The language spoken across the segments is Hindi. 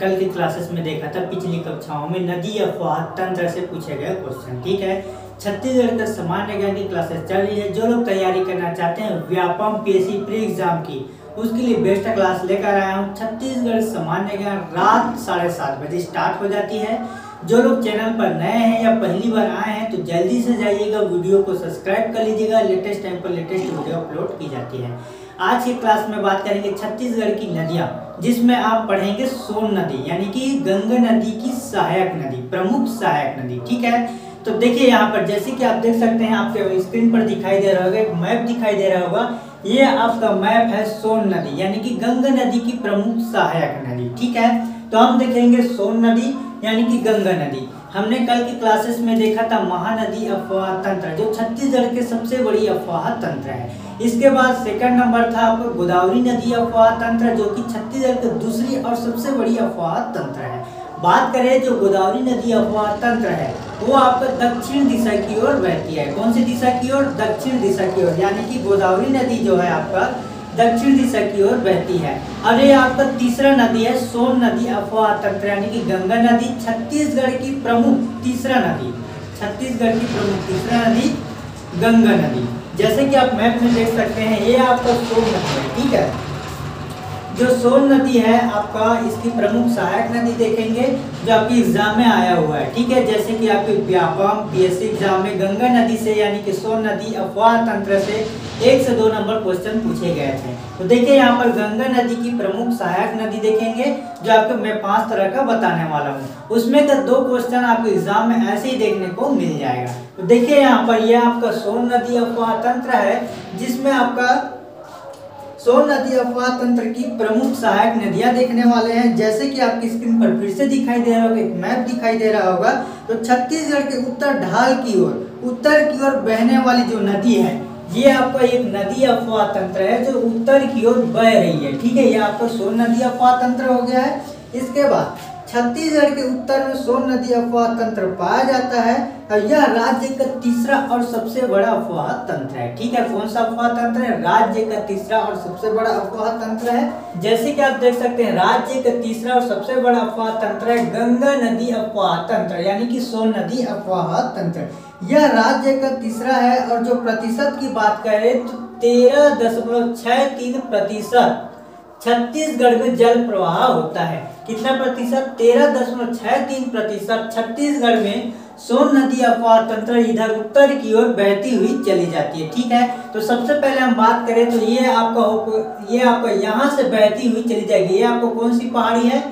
कल की क्लासेस में देखा था पिछली कक्षाओं में नदी अफवाह तंत्र से पूछे गए क्वेश्चन ठीक है? छत्तीसगढ़ का सामान्य ज्ञान की क्लासेस चल रही है। जो लोग तैयारी करना चाहते हैं, व्यापम पीएससी प्री एग्ज़ाम की, उसके लिए बेस्ट क्लास लेकर आया हूँ। छत्तीसगढ़ सामान्य ज्ञान रात साढ़े सात बजे स्टार्ट हो जाती है। जो लोग चैनल पर नए हैं या पहली बार आए हैं तो जल्दी से जाइएगा वीडियो को सब्सक्राइब कर लीजिएगा। लेटेस्ट टाइम पर लेटेस्ट वीडियो अपलोड की जाती है। आज की क्लास में बात करेंगे छत्तीसगढ़ की नदियाँ, जिसमें आप पढ़ेंगे सोन नदी, यानी कि गंगा नदी की सहायक नदी, प्रमुख सहायक नदी, ठीक है? तो देखिए यहाँ पर, जैसे कि आप देख सकते हैं, आपके स्क्रीन पर दिखाई दे रहा होगा, एक मैप दिखाई दे रहा होगा। ये आपका मैप है सोन नदी, यानी कि गंगा नदी की प्रमुख सहायक नदी, ठीक है? तो हम देखेंगे सोन नदी, यानी कि गंगा नदी। हमने कल की क्लासेस में देखा था महानदी अफवाह तंत्र, जो छत्तीसगढ़ के सबसे बड़ी अफवाह तंत्र है। इसके बाद सेकंड नंबर था आपको गोदावरी नदी अफवाह तंत्र, जो कि छत्तीसगढ़ की दूसरी और सबसे बड़ी अफवाह तंत्र है। बात करें जो गोदावरी नदी अफवाह तंत्र है, वो आपका दक्षिण दिशा की ओर बहती है। कौन सी दिशा की ओर? दक्षिण दिशा की ओर, यानी कि गोदावरी नदी जो है आपका दक्षिण दिशा की ओर बहती है। और ये आपका तीसरा नदी है, सोन नदी, अफवाह तंत्र यानी कि गंगा नदी, छत्तीसगढ़ की प्रमुख तीसरा नदी। छत्तीसगढ़ की प्रमुख तीसरा नदी, गंगा नदी। जैसे कि आप मैप में देख सकते हैं, ये आपका सोन नदी है, ठीक है? जो सोन नदी है, आपका इसकी प्रमुख सहायक नदी देखेंगे, जो आपकी एग्ज़ाम में आया हुआ है, ठीक है? जैसे कि आपके व्यापम, पीएससी एग्ज़ाम में गंगा नदी से, यानी कि सोन नदी अफवाह तंत्र से एक से दो नंबर क्वेश्चन पूछे गए थे। तो देखिए, यहाँ पर गंगा नदी की प्रमुख सहायक नदी देखेंगे, जो आपको मैं पाँच तरह का बताने वाला हूँ। उसमें का दो क्वेश्चन आपको एग्ज़ाम में ऐसे ही देखने को मिल जाएगा। तो देखिए, यहाँ पर यह आपका सोन नदी अफवाह तंत्र है, जिसमें आपका सोन नदी अफवाह तंत्र की प्रमुख सहायक नदियाँ देखने वाले हैं। जैसे कि आपकी स्क्रीन पर फिर से दिखाई दे रहा होगा, एक मैप दिखाई दे रहा होगा तो छत्तीसगढ़ के उत्तर ढाल की ओर, उत्तर की ओर बहने वाली जो नदी है, ये आपका एक नदी अफवाह तंत्र है जो उत्तर की ओर बह रही है। ठीक है, ये आपका सोन नदी अफवाह तंत्र हो गया है। इसके बाद छत्तीसगढ़ के उत्तर में सोन नदी अफवाह तंत्र पाया जाता है और यह राज्य का तीसरा और सबसे बड़ा अफवाह तंत्र है। ठीक है, कौन सा अफवाह तंत्र है? राज्य का तीसरा और सबसे बड़ा अफवाह तंत्र है। जैसे कि आप देख सकते हैं, राज्य का तीसरा और सबसे बड़ा अफवाह तंत्र है गंगा नदी अफवाह तंत्र, यानी कि सोन नदी अफवाह तंत्र। यह राज्य का तीसरा है और जो प्रतिशत की बात करें तो तेरह दशमलव छह तीन प्रतिशत छत्तीसगढ़ में जल प्रवाह होता है। कितना प्रतिशत? तेरह दशमलव छह तीन प्रतिशत। छत्तीसगढ़ में सोन नदी अफवाह तंत्र इधर उत्तर की ओर बहती हुई चली जाती है, ठीक है? तो सबसे पहले हम बात करें तो ये आपका ये आपका यहाँ से बहती हुई चली जाएगी। ये आपको कौन सी पहाड़ी है?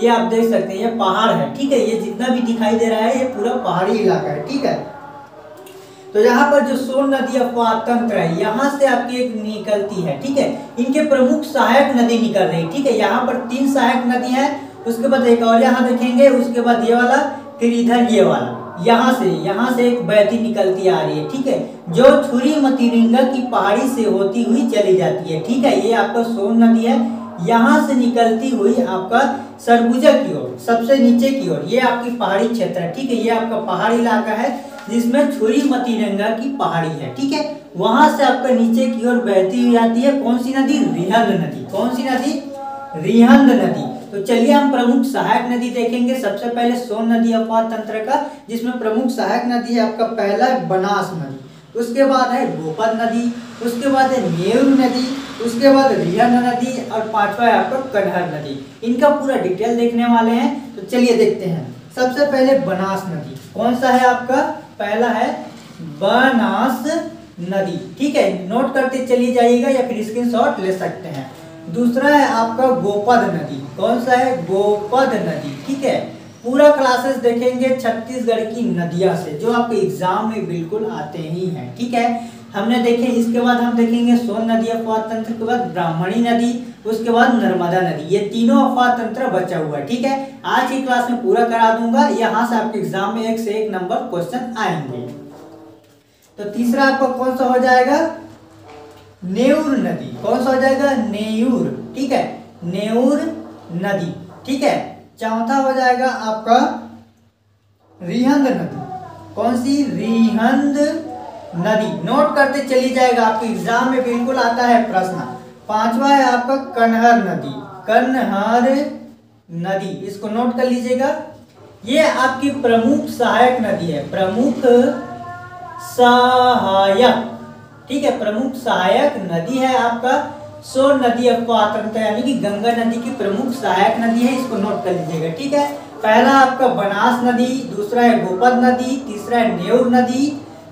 ये आप देख सकते हैं, ये पहाड़ है, ठीक है? ये जितना भी दिखाई दे रहा है, ये पूरा पहाड़ी इलाका है, ठीक है? तो यहाँ पर जो सोन नदी अफवाह तंत्र है। यहाँ से आपकी एक निकलती है, ठीक है? इनके प्रमुख सहायक नदी निकल रही है, ठीक है? यहाँ पर तीन सहायक नदी है, उसके बाद एक और यहाँ देखेंगे, उसके बाद ये वाला, फिर इधर ये वाला। यहाँ से यहाँ से एक बहती निकलती आ रही है, ठीक है? जो छुरी मतिरिंगा की पहाड़ी से होती हुई चली जाती है, ठीक है? ये आपका सोन नदी है। यहाँ से निकलती हुई आपका सरगुजा की ओर, सबसे नीचे की ओर, ये आपकी पहाड़ी क्षेत्र है, ठीक है? ये आपका पहाड़ी इलाका है। जिसमें छुरी मतिरंगा की पहाड़ी है, ठीक है? वहाँ से आपका नीचे की ओर बहती हुई आती है कौन सी नदी? रिहंद नदी। कौन सी नदी? रिहंद नदी। तो चलिए हम प्रमुख सहायक नदी देखेंगे। सबसे पहले सोन नदी अफवाह तंत्र का, जिसमें प्रमुख सहायक नदी है आपका पहला बनास नदी। उसके बाद है गोपद नदी, उसके बाद है नेहरू नदी, उसके बाद रिहंद नदी और पांचवा है आपका कटहर नदी। इनका पूरा डिटेल देखने वाले हैं। तो चलिए देखते हैं। सबसे पहले बनास नदी। कौन सा है आपका? पहला है बनास नदी। ठीक है नोट करते चली जाइएगा या फिर स्क्रीनशॉट ले सकते हैं। दूसरा है आपका गोपद नदी। कौन सा है? गोपद नदी। ठीक है, पूरा क्लासेस देखेंगे छत्तीसगढ़ की नदियाँ से, जो आपके एग्ज़ाम में बिल्कुल आते ही हैं। ठीक है हमने देखे, इसके बाद हम देखेंगे सोन नदी, अफवाह तंत्र के बाद ब्राह्मणी नदी, उसके बाद नर्मदा नदी। ये तीनों अफवाह तंत्र बचा हुआ है, ठीक है? आज की क्लास में पूरा करा दूँगा। यहाँ से आपके एग्ज़ाम में एक से एक नंबर क्वेश्चन आएँगे। तो तीसरा आपका कौन सा हो जाएगा? नेउर नदी। कौन सा हो जाएगा? नेयूर ठीक है? नेउर नदी, ठीक है? चौथा हो जाएगा आपका रिहंद नदी। कौन सी? रिहंद नदी। नोट करते चली जाएगा, आपके एग्ज़ाम में बिल्कुल आता है प्रश्न। पांचवा है आपका कन्हर नदी। कन्हर नदी, इसको नोट कर लीजिएगा। ये आपकी प्रमुख सहायक नदी है, प्रमुख सहायक। ठीक है, प्रमुख सहायक नदी है आपका। सोन नदी अफवाह यानी कि गंगा नदी की प्रमुख सहायक नदी है, इसको नोट कर लीजिएगा, ठीक है। पहला आपका बनास नदी, दूसरा है गोपद नदी, तीसरा है नेउर नदी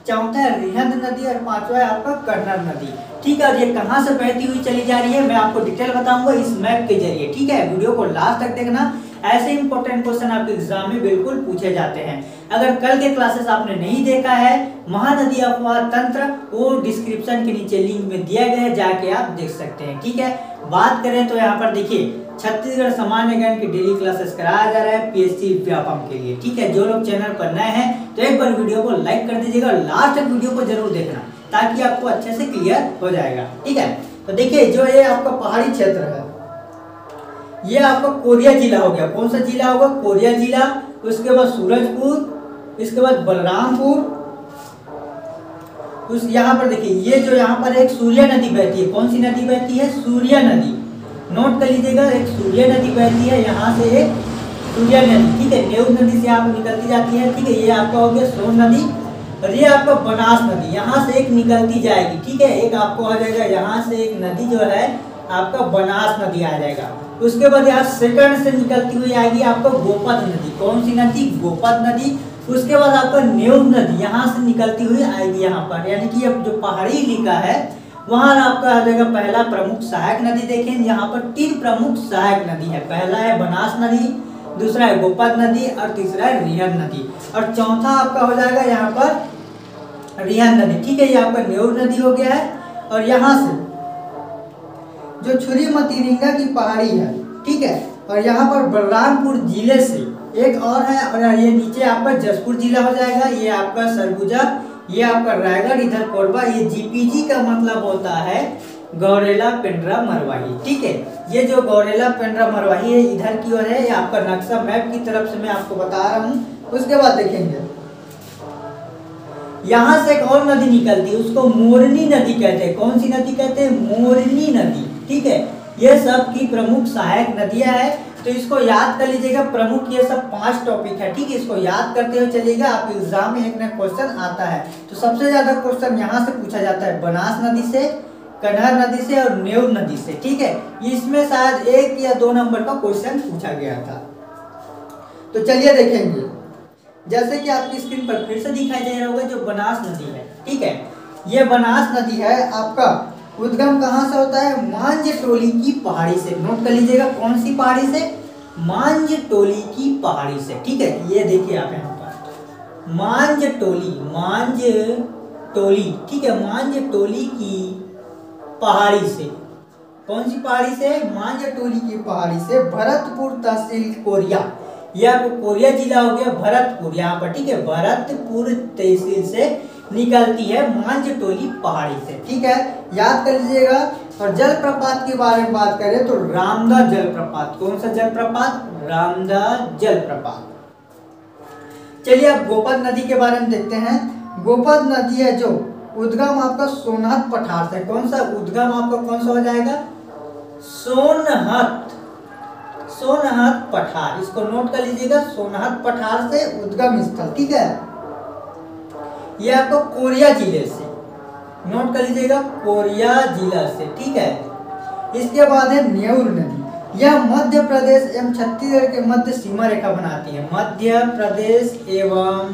चौथा है, रिहंद नदी और पांचवा है आपका कर्नर नदी। ठीक है, और ये कहाँ से बहती हुई चली जा रही है, मैं आपको डिटेल बताऊँगा इस मैप के ज़रिए। ठीक है, वीडियो को लास्ट तक देखना। ऐसे इंपॉर्टेंट क्वेश्चन आपके एग्ज़ाम में बिल्कुल पूछे जाते हैं। अगर कल के क्लासेस आपने नहीं देखा है, महानदी अफवाह तंत्र वो डिस्क्रिप्शन के नीचे लिंक में दिया गया है, जाके आप देख सकते हैं, ठीक है? बात करें तो यहाँ पर देखिए, छत्तीसगढ़ सामान्य ज्ञान की डेली क्लासेस कराया जा रहा है पीएससी व्यापम के लिए, ठीक है? जो लोग चैनल पर नए हैं तो एक बार वीडियो को लाइक कर दीजिएगा और लास्ट तक वीडियो को ज़रूर देखना, ताकि आपको अच्छे से क्लियर हो जाएगा, ठीक है? तो देखिए, जो ये आपका पहाड़ी क्षेत्र है ये आपका कोरिया जिला हो गया। कौन सा जिला होगा? कोरिया जिला, उसके बाद सूरजपुर, इसके बाद बलरामपुर। उस यहाँ पर देखिए, ये जो यहाँ पर एक सूर्या नदी बहती है, कौन सी नदी बहती है? सूर्या नदी। नोट कर लीजिएगा, एक सूर्य नदी बहती है, यहाँ से एक सूर्या नदी, ठीक है? नेव नदी से आप निकलती जाती है, ठीक है? ये आपका हो गया सोन नदी और ये आपका बनास नदी, यहाँ से एक निकलती जाएगी, ठीक है? एक आपको आ जाएगा, यहाँ से एक नदी जो है आपका बनास नदी आ जाएगा। उसके बाद यहाँ सेकंड से निकलती हुई आएगी आपको गोपद नदी। कौन सी नदी? गोपद नदी। उसके बाद आपका न्यू नदी यहाँ से निकलती हुई आएगी यहाँ पर। यानी कि अब जो पहाड़ी इलाका है, वहाँ आपका आ जाएगा पहला प्रमुख सहायक नदी देखें। यहाँ पर तीन प्रमुख सहायक नदी है। पहला है बनास नदी, दूसरा है गोपद नदी और तीसरा है रिहन नदी। और चौथा आपका हो जाएगा यहाँ पर रिहन नदी। ठीक है, ये आपका न्यूर नदी हो गया है। और यहाँ से जो छुरी मतीरिंगा की पहाड़ी है, ठीक है? और यहाँ पर बलरामपुर ज़िले से एक और है, और ये नीचे आपका जसपुर जिला हो जाएगा, ये आपका सरगुजा, ये आपका रायगढ़, इधर कोरबा, ये जीपीजी का मतलब होता है गौरेला पेंड्रा मरवाही, ठीक है? ये जो गौरेला पेंड्रा मरवाही है, इधर की ओर है, ये आपका नक्शा मैप की तरफ़ से मैं आपको बता रहा हूँ, उसके बाद देखेंगे। यहाँ से एक और नदी निकलती है, उसको मोरनी नदी कहते हैं। कौन सी नदी कहते हैं? मोरनी नदी। ठीक है? ये सब की प्रमुख सहायक नदियाँ है तो इसको याद कर लीजिएगा, प्रमुख ये सब पाँच टॉपिक है, ठीक है? इसको याद करते हुए चलिएगा, आप एग्ज़ाम में एक ना क्वेश्चन आता है। तो सबसे ज़्यादा क्वेश्चन यहाँ से पूछा जाता है, बनास नदी से, कन्हर नदी से और नेव नदी से, ठीक है? इसमें शायद एक या दो नंबर का क्वेश्चन पूछा गया था। तो चलिए देखेंगे। जैसे कि आपकी स्क्रीन पर फिर से दिखाई दे रहा होगा, जो बनास नदी है, ठीक है? ये बनास नदी है आपका उद्गम कहाँ से होता है? मांझ टोली की पहाड़ी से। नोट कर लीजिएगा कौन सी पहाड़ी से? मांझ टोली की पहाड़ी से। ठीक है, ये देखिए आप यहाँ पर। मांझ टोली मांझ टोली। ठीक है, मांझ टोली की पहाड़ी से। कौन सी पहाड़ी से? मांझ टोली की पहाड़ी से। भरतपुर तहसील कोरिया। यह कोरिया जिला हो गया, भरतपुर। यहाँ पर, ठीक है, भरतपुर तहसील से निकलती है मांझ टोली पहाड़ी से। ठीक है? याद कर लीजिएगा। और जलप्रपात के बारे में बात करें तो रामदा जलप्रपात। कौन सा जलप्रपात? रामदा जलप्रपात। चलिए अब गोपद नदी के बारे में देखते हैं। गोपद नदी है जो उद्गम आपका सोनहत पठार से। कौन सा उद्गम आपका कौन सा हो जाएगा? सोनहत। सोनहत पठार। इसको नोट कर लीजिएगा। सोनहत पठार से उद्गम स्थल। ठीक है? ये आपको कोरिया ज़िले से। नोट कर लीजिएगा, कोरिया जिला से, ठीक है? इसके बाद है न्यूर नदी। यह मध्य प्रदेश एवं छत्तीसगढ़ के मध्य सीमा रेखा बनाती है। मध्य प्रदेश एवं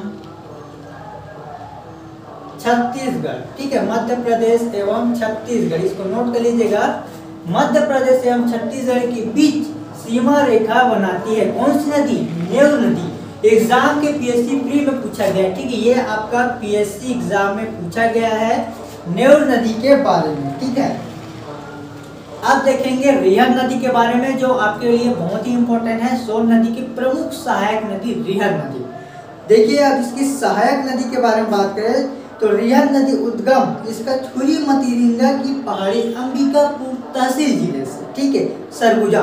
छत्तीसगढ़, ठीक है? मध्य प्रदेश एवं छत्तीसगढ़, इसको नोट कर लीजिएगा। मध्य प्रदेश एवं छत्तीसगढ़ के बीच सीमा रेखा बनाती है। कौन सी नदी? नेव नदी। एग्ज़ाम के पीएससी प्री में पूछा गया, ठीक है? ये आपका पीएससी एग्ज़ाम में पूछा गया है नेवर नदी के बारे में, ठीक है? अब देखेंगे रिहर नदी के बारे में, जो आपके लिए बहुत ही इंपॉर्टेंट है, सोन नदी की प्रमुख सहायक नदी रिहर नदी। देखिए अब इसकी सहायक नदी के बारे में बात करें तो रिहर नदी उद्गम, इसका छुरी मतीरिंगा की पहाड़ी अंबिकापुर तहसील ज़िले से, ठीक है? सरगुजा।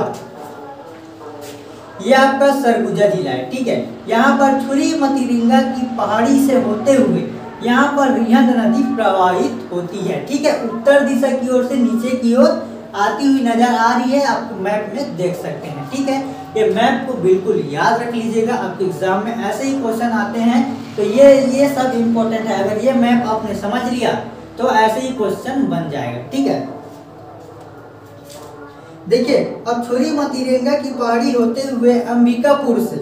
ये आपका सरगुजा जिला है, ठीक है? यहाँ पर छुरी मतीरिंगा की पहाड़ी से होते हुए यहाँ पर रिहंद नदी प्रवाहित होती है, ठीक है? उत्तर दिशा की ओर से नीचे की ओर आती हुई नज़र आ रही है, आप मैप में देख सकते हैं, ठीक है? ये मैप को बिल्कुल याद रख लीजिएगा, आपके एग्ज़ाम में ऐसे ही क्वेश्चन आते हैं तो ये ये सब इम्पोर्टेंट है, अगर ये मैप आपने समझ लिया तो ऐसे ही क्वेश्चन बन जाएगा, ठीक है? देखिए, अब छोरी मतीरेंगा की पहाड़ी होते हुए अंबिकापुर से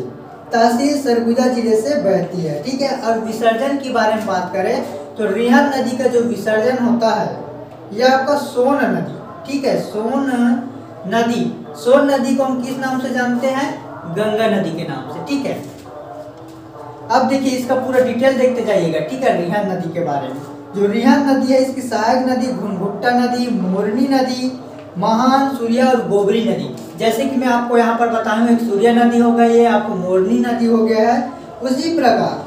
तहसील सरगुजा ज़िले से बहती है, ठीक है? और विसर्जन के बारे में बात करें तो रिहन नदी का जो विसर्जन होता है, यह आपका सोन नदी, ठीक है? सोन नदी सोन नदी को हम किस नाम से जानते हैं? गंगा नदी के नाम से, ठीक है? अब देखिए, इसका पूरा डिटेल देखते जाइएगा, ठीक है रिहन नदी के बारे में। जो रिहन नदी है, इसकी सहायक नदी घुनघुट्टा नदी, मोरनी नदी महान सूर्या और गोबरी नदी। जैसे कि मैं आपको यहाँ पर बताऊँ, एक सूर्या नदी हो गई है, आपको मोरनी नदी हो गया है, उसी प्रकार।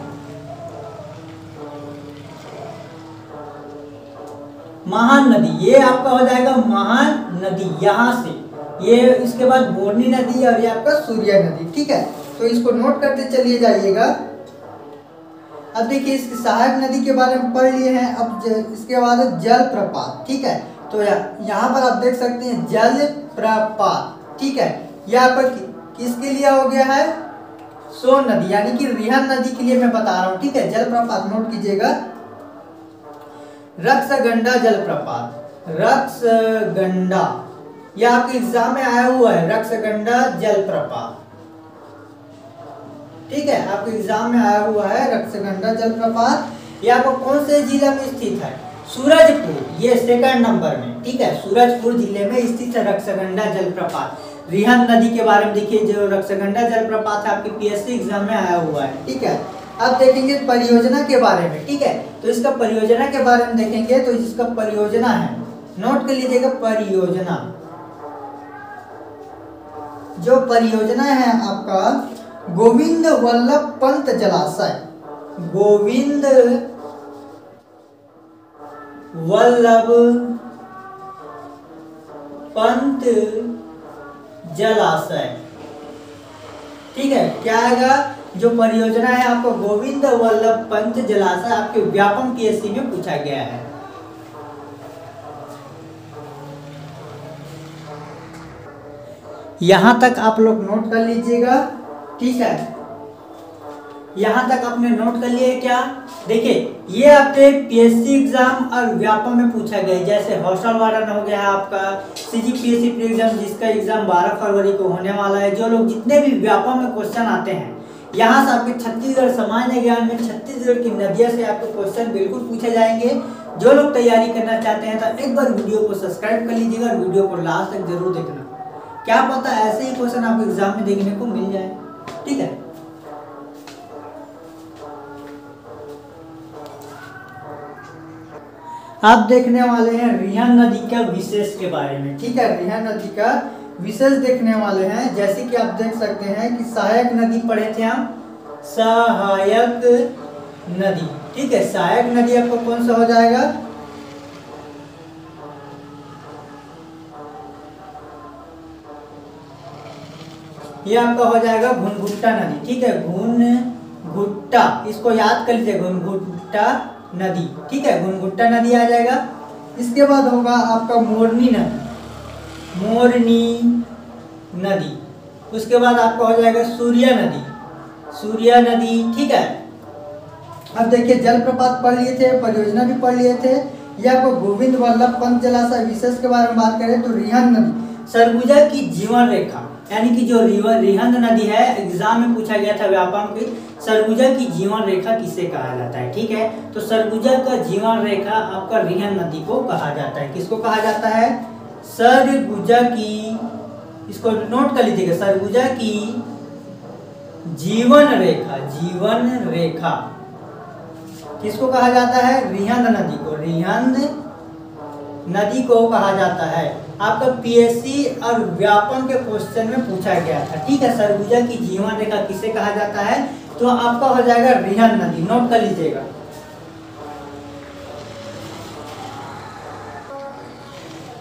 महान नदी, ये आपका हो जाएगा महान नदी, यहाँ से। ये इसके बाद मोरनी नदी और ये आपका सूर्या नदी, ठीक है? तो इसको नोट करते चलिए जाइएगा। अब देखिए, इसकी सहायक नदी के बारे में पढ़ लिए हैं। अब इसके बाद जल प्रपात ठीक है? तो यहाँ पर आप देख सकते हैं जल प्रपात ठीक है? यहाँ पर किसके लिए हो गया है? सोन नदी, यानी कि रिहन नदी के लिए मैं बता रहा हूँ, ठीक है? जल प्रपात नोट कीजिएगा। रक्सगंडा जलप्रपात, रक्सगंडा यह आपके एग्ज़ाम में आया हुआ है, रक्सगंडा जलप्रपात। ठीक है? आपके एग्ज़ाम में आया हुआ है रक्सगंडा जलप्रपात। यह आपको कौन से जिला में स्थित है? सूरजपुर, ये सेकंड नंबर में, ठीक है? सूरजपुर ज़िले में स्थित रक्सगंडा जलप्रपात। रिहन नदी के बारे में देखिए, जो रक्सगंडा जलप्रपात है, आपके पीएससी एग्ज़ाम में आया हुआ है, ठीक है? अब देखेंगे परियोजना के बारे में, ठीक है? तो इसका परियोजना के बारे में देखेंगे तो इसका परियोजना है। नोट कर लीजिएगा परियोजना। जो परियोजना है आपका, गोविंद वल्लभ पंत जलाशय। गोविंद वल्लभ पंत जलाशय। ठीक है, क्या आएगा? जो परियोजना है आपको गोविंद वल्लभ पंत जलाशय आपके व्यापम पीएससी में पूछा गया है। यहाँ तक आप लोग नोट कर लीजिएगा। ठीक है यहाँ तक आपने नोट कर लिया क्या? देखिए, ये आपके पीएससी एग्ज़ाम और व्यापम में पूछा गया जैसे हॉस्टल वार्डन हो गया आपका सीजीपीएससी एग्ज़ाम जिसका एग्ज़ाम 12 फरवरी को होने वाला है। जो लोग जितने भी व्यापम में क्वेश्चन आते हैं, यहाँ से आपके छत्तीसगढ़ सामान्य ज्ञान में छत्तीसगढ़ की नदिया से आपको क्वेश्चन बिल्कुल पूछे जाएँगे। जो लोग तैयारी करना चाहते हैं तो एक बार वीडियो को सब्सक्राइब कर लीजिएगा और वीडियो को लास्ट तक ज़रूर देखना। क्या पता ऐसे ही क्वेश्चन आपको एग्ज़ाम में देखने को मिल जाए। ठीक है? आप देखने वाले हैं रिहन नदी का विशेष के बारे में, ठीक है? रिहान नदी का विशेष देखने वाले हैं, जैसे कि आप देख सकते हैं कि सहायक नदी पढ़े थे हम। सहायक नदी, ठीक है? सहायक नदी आपको कौन सा हो जाएगा? ये आपका हो जाएगा घुनघुट्टा नदी, ठीक है? घुन घुट्टा इसको याद कर लीजिए, घुनघुट्टा नदी। ठीक है, गुनगुट्टा नदी आ जाएगा। इसके बाद होगा आपका मोरनी नदी। मोरनी नदी। उसके बाद आपका हो जाएगा सूर्या नदी। सूर्या नदी, ठीक है। अब देखिए, जलप्रपात पढ़ लिए थे, परियोजना भी पढ़ लिए थे। या आपको गोविंद वल्लभ पंत जलाशय विशेष के बारे में बात करें तो रिहन नदी। सरगुजा की जीवन रेखा यानी कि जो रिहंद नदी है, एग्ज़ाम में पूछा गया था व्यापम की सरगुजा की जीवन रेखा किसे कहा जाता है? ठीक है? तो सरगुजा का जीवन रेखा आपका रिहन नदी को कहा जाता है। किसको कहा जाता है? सरगुजा की, इसको नोट कर लीजिएगा। सरगुजा की जीवन रेखा जीवन रेखा। किसको कहा जाता है? रिहंद नदी को। रिहंद नदी को कहा जाता है। आपका पीएससी और व्यापन के क्वेश्चन में पूछा गया था। ठीक है, सरगुजा की जीवन रेखा किसे कहा जाता है? तो आपका हो जाएगा रिहंद नदी। नोट कर लीजिएगा।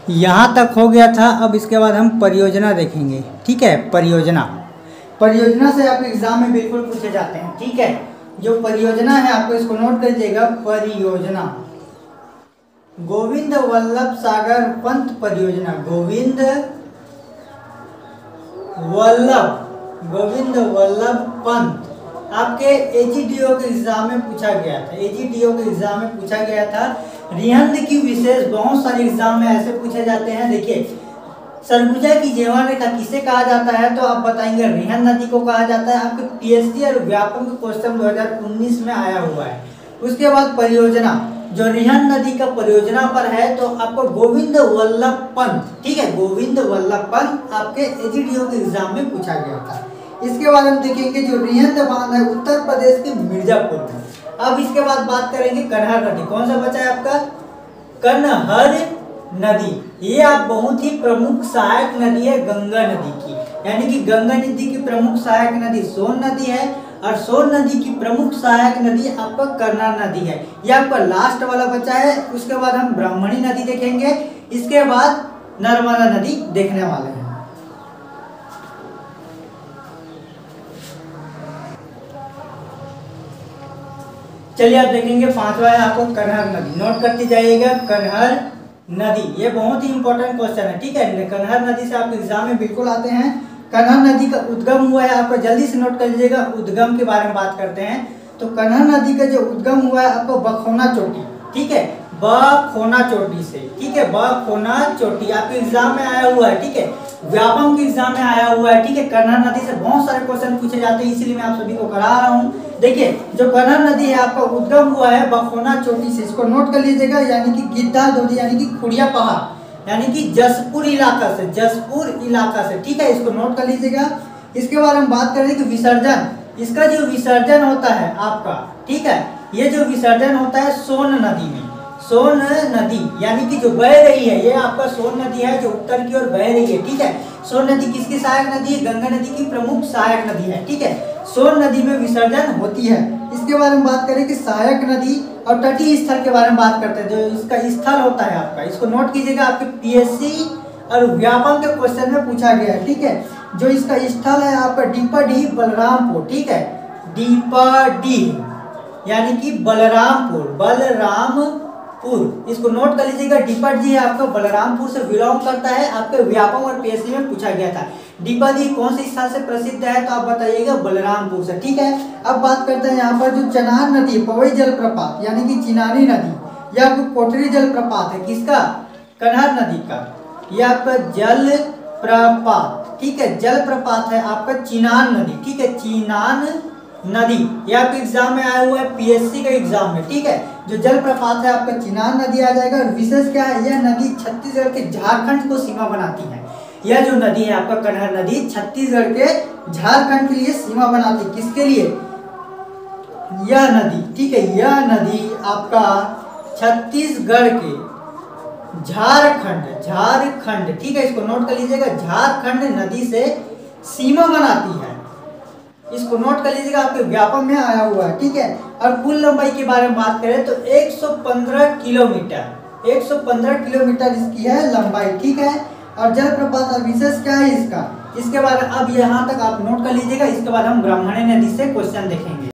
यहाँ तक हो गया था, अब इसके बाद हम परियोजना देखेंगे। ठीक है, परियोजना। परियोजना से आप एग्ज़ाम में बिल्कुल पूछे जाते हैं। ठीक है, जो परियोजना है, आपको इसको नोट कर लीजिएगा परियोजना। गोविंद वल्लभ सागर पंत परियोजना। गोविंद वल्लभ गोविंद वल्लभ पंत। आपके एजीडीओ के एग्ज़ाम में पूछा गया था। एजीडीओ के एग्ज़ाम में पूछा गया था। रिहंद की विशेष बहुत सारे एग्ज़ाम में ऐसे पूछे जाते हैं। देखिए, सरगुजा की जेवा रेखा किसे कहा जाता है? तो आप बताएँगे रिहन नदी को कहा जाता है। आपके पीएचडी और व्यापक क्वेश्चन 2019 में आया हुआ है। उसके बाद परियोजना। जो रिहन नदी का परियोजना पर है तो आपको गोविंद वल्लभ पंत ठीक है, गोविंद वल्लभ पंत आपके एजीडीओ के एग्ज़ाम में पूछा गया था। इसके बाद हम देखेंगे जो रिहंद बाँध है, उत्तर प्रदेश के मिर्जापुर में। अब इसके बाद बात करेंगे कन्हर नदी। कौन सा बचा है आपका? कन्हर नदी। ये आप बहुत ही प्रमुख सहायक नदी है, गंगा नदी की। यानी कि गंगा नदी की प्रमुख सहायक नदी सोन नदी है और सोन नदी की प्रमुख सहायक नदी आपका करना नदी है। ये आपका लास्ट वाला बच्चा है। उसके बाद हम ब्राह्मणी नदी देखेंगे। इसके बाद नर्मदा नदी देखने वाले हैं। चलिए आप देखेंगे पांचवा है आपको कन्हर नदी। नोट करती जाइएगा कन्हर नदी। ये बहुत ही इंपॉर्टेंट क्वेश्चन है, ठीक है? कन्हर नदी से आपके एग्ज़ाम में बिल्कुल आते हैं। कन्हर नदी का उद्गम हुआ है, आपको जल्दी से नोट कर लीजिएगा, उद्गम के बारे में बात करते हैं। तो कन्हर नदी का जो उद्गम हुआ है, आपको बखोना चोटी, ठीक है? बखोना चोटी से, ठीक है? बखोना चोटी, आपके एग्ज़ाम में आया हुआ है, ठीक है? व्यापम के एग्ज़ाम में आया हुआ है, ठीक है? कन्हर नदी से बहुत सारे क्वेश्चन पूछे जाते हैं, इसीलिए मैं आप सभी को करा रहा हूँ। देखिए, जो कन्हर नदी है, आपका उद्गम हुआ है बखोना चोटी से, इसको नोट कर लीजिएगा, यानी कि गिद्धा दोदी यानी कि खुड़िया पहाड़। यानी कि जसपुर इलाका से, जसपुर इलाका से। ठीक है, इसको नोट कर लीजिएगा। इसके बारे में बात करें कि विसर्जन, इसका जो विसर्जन होता है आपका, ठीक है, ये जो विसर्जन होता है सोन नदी में, सोन नदी, यानी कि जो बह रही है, ये आपका सोन नदी है जो उत्तर की ओर बह रही है, ठीक है। सोन नदी किसकी सहायक नदी है? गंगा नदी की प्रमुख सहायक नदी है, ठीक है। सोन नदी में विसर्जन होती है। इसके बारे में बात करें कि सहायक नदी और तटीय स्थल के बारे में बात करते हैं, जो इसका स्थल होता है आपका। इसको नोट कीजिएगा, आपके पीएससी और व्यापक के क्वेश्चन में पूछा गया है, ठीक है? जो इसका स्थल है आपका डीपाडी बलरामपुर, ठीक है? डीपाडी यानी कि बलरामपुर बलरामपुर। इसको नोट कर लीजिएगा डीपट जी आपका बलरामपुर से बिलोंग करता है, आपके व्यापक और पीएससी में पूछा गया था। डीपादी कौन से स्थान से प्रसिद्ध है तो आप बताइएगा बलरामपुर से, ठीक है? अब बात करते हैं यहाँ पर जो चनार नदी पवई जलप्रपात, यानी कि चिनारी नदी, या कोटरी जलप्रपात है, किसका? कन्हर नदी का यह आपका जल प्रपात ठीक है? जल प्रपात है आपका चिनान नदी, ठीक है? चिनान नदी, ये आपके एग्ज़ाम में आया हुआ है पीएससी का एग्ज़ाम में, ठीक है? जो जल प्रपात है, आपका चिनान नदी आ जाएगा, और विशेष क्या है, यह नदी छत्तीसगढ़ के झारखंड को सीमा बनाती है। यह जो नदी है, आपका कन्हर नदी, छत्तीसगढ़ के झारखंड के लिए सीमा बनाती है। किसके लिए? यह नदी, ठीक है, यह नदी आपका छत्तीसगढ़ के झारखंड झारखंड, ठीक है, इसको नोट कर लीजिएगा, झारखंड नदी से सीमा बनाती है। इसको नोट कर लीजिएगा, आपके व्यापक में आया हुआ है, ठीक है। और कुल लंबाई के बारे में बात करें तो 115 किलोमीटर 115 किलोमीटर इसकी है लंबाई, ठीक है। और जलप्रपात विशेष क्या है इसका? इसके बाद अब यहाँ तक आप नोट कर लीजिएगा, इसके बाद हम ब्राह्मणी नदी से क्वेश्चन देखेंगे।